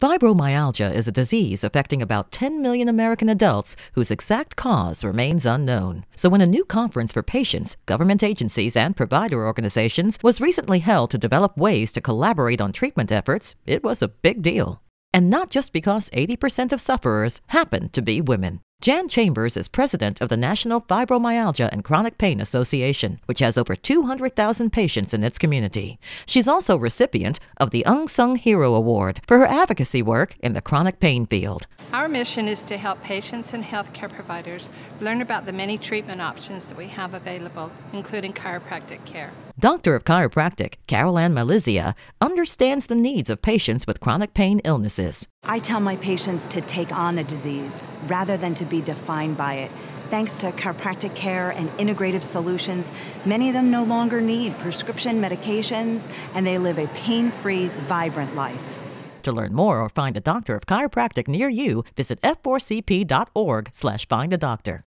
Fibromyalgia is a disease affecting about 10 million American adults whose exact cause remains unknown. So, when a new conference for patients, government agencies, and provider organizations was recently held to develop ways to collaborate on treatment efforts, it was a big deal. And not just because 80% of sufferers happen to be women. Jan Chambers is president of the National Fibromyalgia and Chronic Pain Association, which has over 200,000 patients in its community. She's also recipient of the Unsung Hero Award for her advocacy work in the chronic pain field. Our mission is to help patients and healthcare providers learn about the many treatment options that we have available, including chiropractic care. Doctor of Chiropractic, Carol Ann Malizia, understands the needs of patients with chronic pain illnesses. I tell my patients to take on the disease rather than to be defined by it. Thanks to chiropractic care and integrative solutions, many of them no longer need prescription medications and they live a pain free, vibrant life. To learn more or find a doctor of chiropractic near you, visit f4cp.org slash find a doctor.